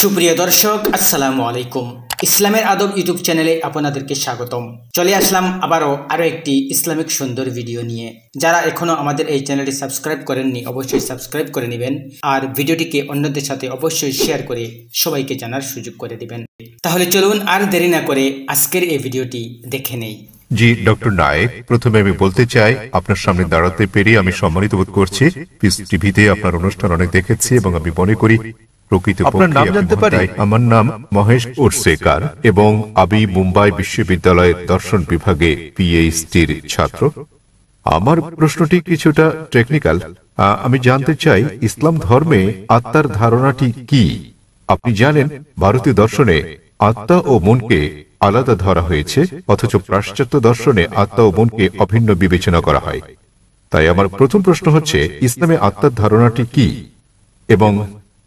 সুপ্রিয় দর্শক, আসসালামু আলাইকুম। ইসলামের আদব ইউটিউব চ্যানেলে আপনাদেরকে স্বাগতম। চলে আসলাম আবারও আরও একটি ইসলামিক সুন্দর ভিডিও নিয়ে। যারা এখনও আমাদের এই চ্যানেলটি সাবস্ক্রাইব করেননি, অবশ্যই সাবস্ক্রাইব করে নেবেন। আর ভিডিওটিকে অন্যদের সাথে অবশ্যই শেয়ার করে সবাইকে জানার সুযোগ করে দিবেন। তাহলে চলুন আর দেরি না করে আজকের এই ভিডিওটি দেখে নেই। জি, ডক্টর নায়েক, প্রথমে আমি বলতে চাই, আপনার সামনে দাঁড়াতে পেরে আমি সম্মানিত বোধ করছি। পিস টিভিতে আপনার অনুষ্ঠান অনেক দেখেছি এবং আমি মনে করি প্রকৃত আপনার নাম জানতে পারি? আমার নাম মহেশ উর্সেকার এবং আমি মুম্বাই বিশ্ববিদ্যালয়ের দর্শন বিভাগে পিএইচডির ছাত্র। আমার প্রশ্নটি কিছুটা টেকনিক্যাল আমি জানতে চাই ইসলাম ধর্মে আত্মার ধারণাটি কি? আপনি জানেন ভারতীয় দর্শনে আত্মা ও মনকে আলাদা ধরা হয়েছে অথচ পাশ্চাত্য দর্শনে আত্মা ও মনকে অভিন্ন বিবেচনা করা হয়। তাই আমার প্রথম প্রশ্ন হচ্ছে ইসলামে আত্মার ধারণাটি কি? এবং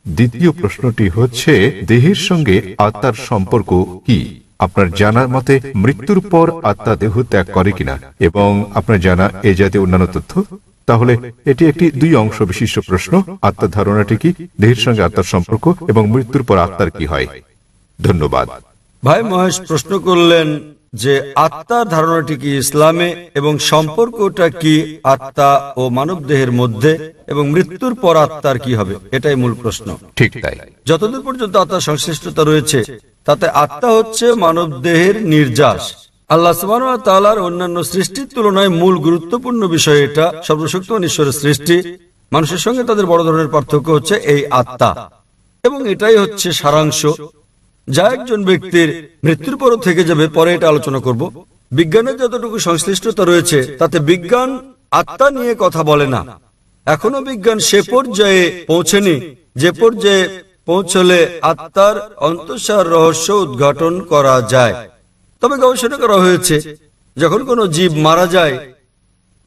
দ্বিতীয় প্রশ্নটি হচ্ছে, দেহের সঙ্গে আত্মার সম্পর্ক কি? আপনার জানার মতে, মৃত্যুর পর আত্মা দেহ ত্যাগ করে কিনা? এবং আপনার জানা এ জাতীয় অন্যান্য তথ্য? তাহলে এটি একটি দুই অংশ বিশিষ্ট প্রশ্ন। আত্মার ধারণাটি কি? দেহের সঙ্গে আত্মার সম্পর্ক এবং মৃত্যুর পর আত্মার কি হয়? ধন্যবাদ। ভাই মহেশ প্রশ্ন করলেন যে আত্মার ধারণাটি কি ইসলামে এবং সম্পর্কটা কি আত্মা ও মানব দেহের মধ্যে এবং মৃত্যুর পর আত্মার কি হবে? এটাই মূল প্রশ্ন। ঠিক তাই। যতদূর পর্যন্ত আত্মার সংশ্লিষ্টতা রয়েছে তাতে আত্মা হচ্ছে মানব দেহের নির্যাস। আল্লাহ তালার অন্যান্য সৃষ্টির তুলনায় মূল গুরুত্বপূর্ণ বিষয় এটা সর্বশক্তিমান ঈশ্বরের সৃষ্টি। মানুষের সঙ্গে তাদের বড় ধরনের পার্থক্য হচ্ছে এই আত্মা। এবং এটাই হচ্ছে সারাংশ। যা একজন ব্যক্তির মৃত্যুর পরও থেকে যাবে, পরে এটা আলোচনা করব। বিজ্ঞানের যতটুকু সংশ্লিষ্টতা রয়েছে, তাতে বিজ্ঞান আত্মা নিয়ে কথা বলে না। এখনও বিজ্ঞান সে পর্যায়ে পৌঁছেনি, যে পর্যায়ে পৌঁছলে আত্মার অন্তঃসার রহস্য উদ্ঘাটন করা যায়। তবে গবেষণা করা হয়েছে, যখন কোনো জীব মারা যায়,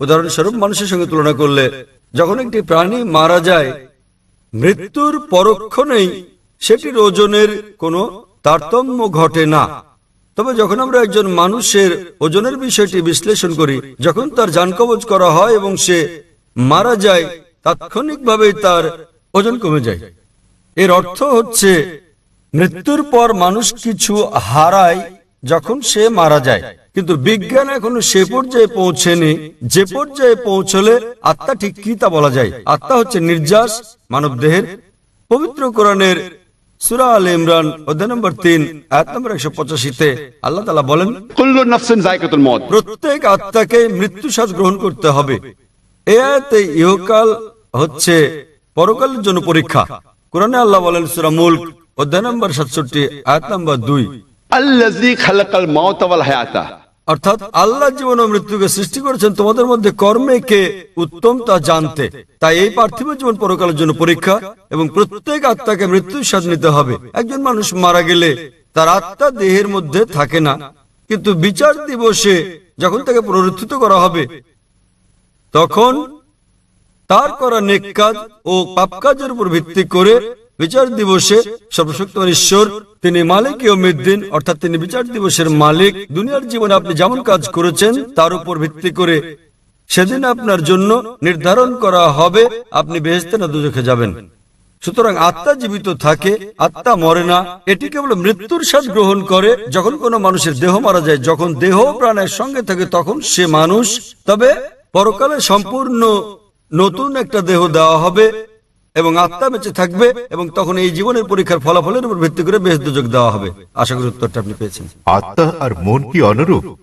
উদাহরণস্বরূপ মানুষের সঙ্গে তুলনা করলে, যখন একটি প্রাণী মারা যায়, মৃত্যুর পরক্ষণেই সেটির ওজনের কোনো তারতম্য ঘটে না। তবে যখন আমরা একজন মানুষের ওজনের বিষয়টি বিশ্লেষণ করি, যখন তার যান কবজ করা হয় এবং সে মারা যায় তাৎক্ষণিকভাবে তার ওজন কমে যায়। এর অর্থ হচ্ছে, মৃত্যুর পর মানুষ কিছু হারায় যখন সে মারা যায়। কিন্তু বিজ্ঞান এখনও সে পর্যায়ে পৌঁছেনি। যে পর্যায়ে পৌঁছলে আত্মা ঠিক কি তা বলা যায়? আত্মা হচ্ছে নির্যাস মানব দেহের পবিত্র কোরআনের সুরা আল ইমরান অধ্যায় নম্বর তিন আয়াত নম্বর একশো পঁচাশিতে আল্লাহ তালা বলেন প্রত্যেক আত্মাকে মৃত্যু সাজ গ্রহণ করতে হবে। এ আয়াতে ইহকাল হচ্ছে পরকালের জন্য পরীক্ষা। কোরআনে আল্লাহ বলেন সুরা মুল্ক অধ্যায় নম্বর সাতষট্টি আয়াত নম্বর দুই। আল্লাযী খালাকাল ওয়াল হায়াতা। অর্থাৎ আল্লাহ জীবন ও মৃত্যুকে সৃষ্টি করেছেন তোমাদের মধ্যে কর্মে কে উত্তম তা জানতে। তাই এই পার্থিব জীবন পরকালের জন্য পরীক্ষা এবং প্রত্যেক আত্মাকে মৃত্যুর স্বাদ নিতে হবে। একজন মানুষ মারা গেলে তার আত্মা দেহের মধ্যে থাকে না। কিন্তু বিচার দিবসে যখন তাকে পুনরুত্থিত করা হবে, তখন তার করা নেক কাজ ও পাপ কাজের উপর ভিত্তি করে বিচার দিবসে সর্বশক্তিমান ঈশ্বর, তিনি মালিক ইয়মিদ্দিন অর্থাৎ তিনি বিচার দিবসের মালিক। দুনিয়ার জীবনে আপনি যেমন কাজ করেছেন, তার উপর ভিত্তি করে সেদিন আপনার জন্য নির্ধারণ করা হবে। আপনি বেহেস্তে না দুজখে যাবেন। সুতরাং আত্মা জীবিত থাকে, আত্মা মরে না। এটি কেবল মৃত্যুর স্বাদ গ্রহণ করে। যখন কোনো মানুষের দেহ মারা যায়, যখন দেহ প্রাণের সঙ্গে থাকে, তখন সে মানুষ। তবে পরকালে সম্পূর্ণ নতুন একটা দেহ দেওয়া হবে। এবং আত্মা বেঁচে থাকবে এবং তখন এই জীবনের পরীক্ষার ফলাফলের উপর ভিত্তি করে বেশ দুযোগ দেওয়া হবে। আশা করি উত্তরটা আপনি পেয়েছেন। আত্মা আর মন কি অনুরূপ?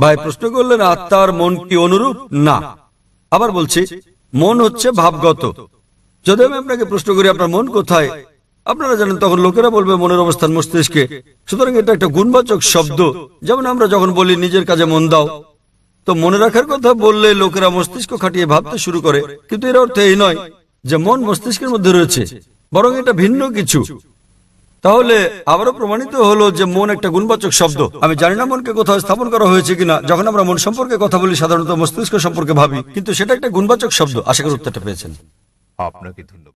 ভাই প্রশ্ন করলেন আত্মার মন কি অনুরূপ? না। আবার বলছি মন হচ্ছে ভাবগত। যদি আমি আপনাকে প্রশ্ন করি আপনার মন কোথায়? আপনারা জানেন তখন লোকেরা বলবে মনের অবস্থান মস্তিষ্কে। সুতরাং এটা একটা গুণবাচক শব্দ। যেমন আমরা যখন বলি নিজের কাজে মন দাও। তো মনে রাখার কথা বললে লোকেরা মস্তিষ্ক খাটিয়ে ভাবতে শুরু করে। কিন্তু এর অর্থ এই নয় যে মন মস্তিষ্কের মধ্যে রয়েছে, বরং এটা ভিন্ন কিছু। তাহলে আবারও প্রমাণিত হলো যে মন একটা গুণবাচক শব্দ। আমি জানি না মনকে কোথাও স্থাপন করা হয়েছে কিনা। যখন আমরা মন সম্পর্কে কথা বলি, সাধারণত মস্তিষ্ক সম্পর্কে ভাবি। কিন্তু সেটা একটা গুণবাচক শব্দ। আশা করি উত্তরটা পেয়েছেন। আপনাকে ধন্যবাদ।